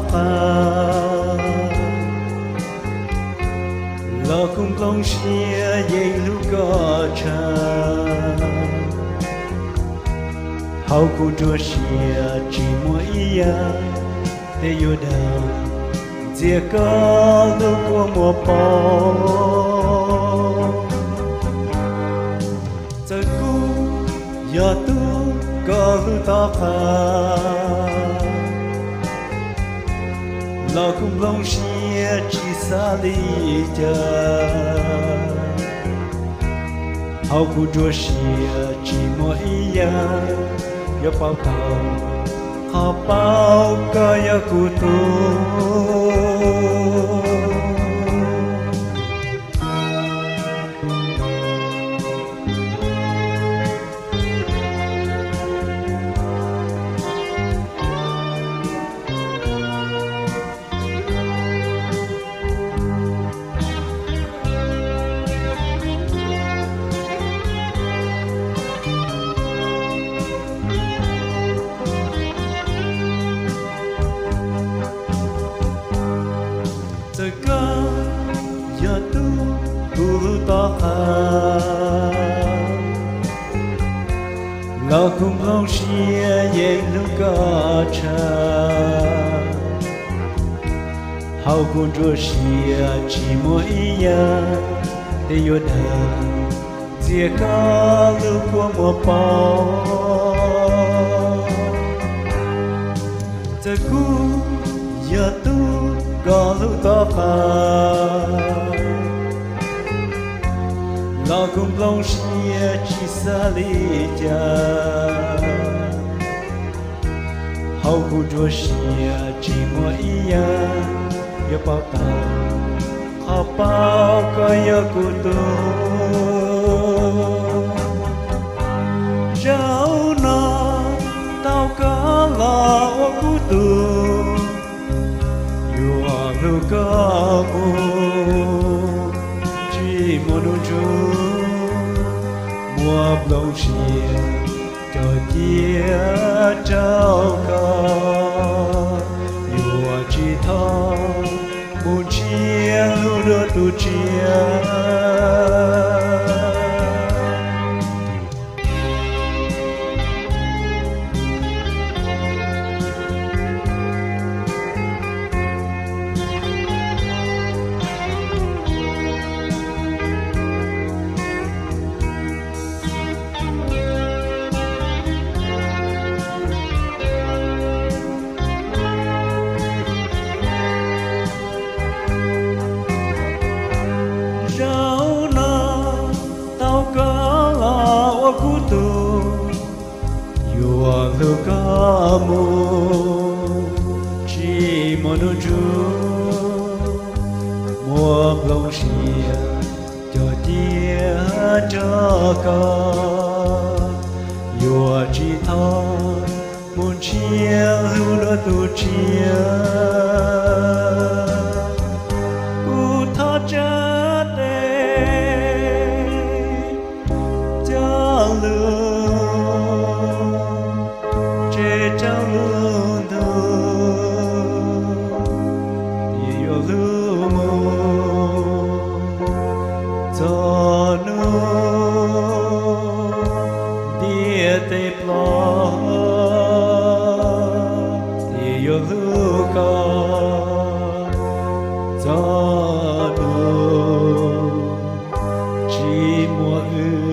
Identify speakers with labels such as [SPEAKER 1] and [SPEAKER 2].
[SPEAKER 1] baka La kum klong shia lu ga cha. Hau ku tua shia chi mua ia Te yo da Zia ka lu kua mua po Tsa ku ya tu ka lu ta ka to lo cùng lòng xia chỉ xa đi chờ hậu cụ chúa xia chỉ mỗi ia yo bao tàu họ bao có yo cụ tu Giờ có to lâu không lâu xia về lúc có cha hầu cùng chúa xia chỉ mỗi ya Để yêu đà Chia có lu của mùa bao Giờ cũ giờ tu có lúc có phà lo cùng lòng xia chỉ xa lý cha hậu cụ chúa xia chỉ mỗi ia yo bao tàu mua bông xìa cho chia trao con Yua chỉ tho muốn chia lưu đưa tu chia. Tu yua lu ca mu chi một nụ chú mua lòng xìa cho tia cho ca yua chi tha mun chia lu lo tu chia 寂寞日。